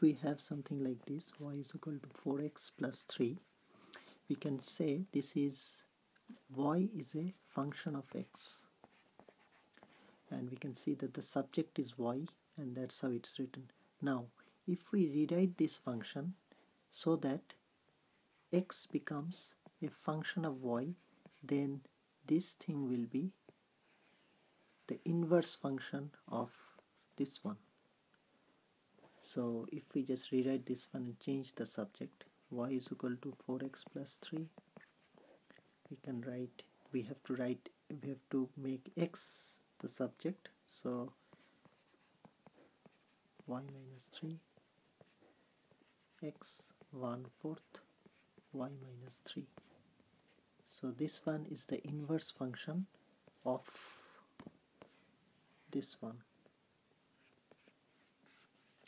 we have something like this y is equal to 4x plus 3 we can say this is y is a function of x. And we can see that the subject is y and that's how it's written. Now if we rewrite this function so that x becomes a function of y then this thing will be the inverse function of this one so if we just rewrite this one and change the subject y is equal to 4x plus 3 we can write we have to write we have to make x the subject. So y minus 3 x 1 fourth y minus 3 so this one is the inverse function of this one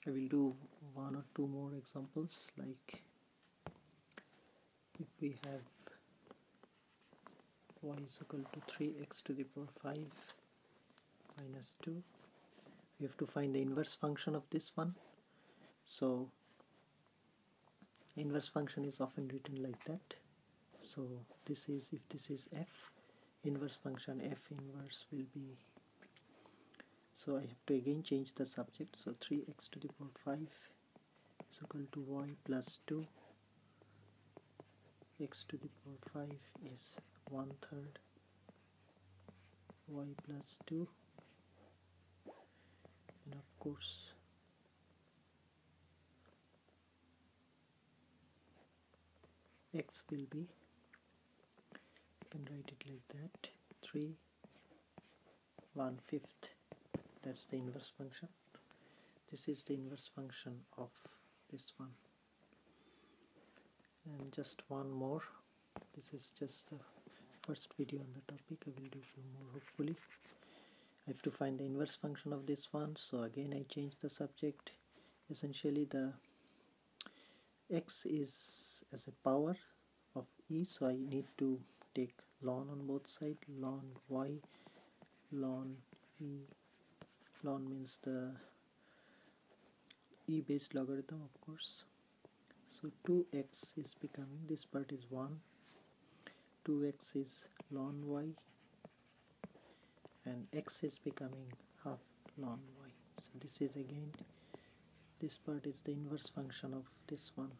I will do one or two more examples like if we have y is equal to 3x to the power 5 minus 2 we have to find the inverse function of this one. So inverse function is often written like that. So this is if this is f inverse function f inverse will be so I have to again change the subject. So 3x to the power 5 is equal to y plus 2 x to the power 5 is 1 third. Y plus 2 and of course x will be you can write it like that 3 1 fifth that's the inverse function. This is the inverse function of this one. And just one more. This is just the first video on the topic. I will do few more hopefully. I have to find the inverse function of this one. So again I change the subject. Essentially the x is as a power of e. So I need to take ln on both sides ln y ln e ln means the e based logarithm of course. So 2x is becoming this part is 1 2x is ln y and x is becoming half ln y. So this is again this part is the inverse function of this one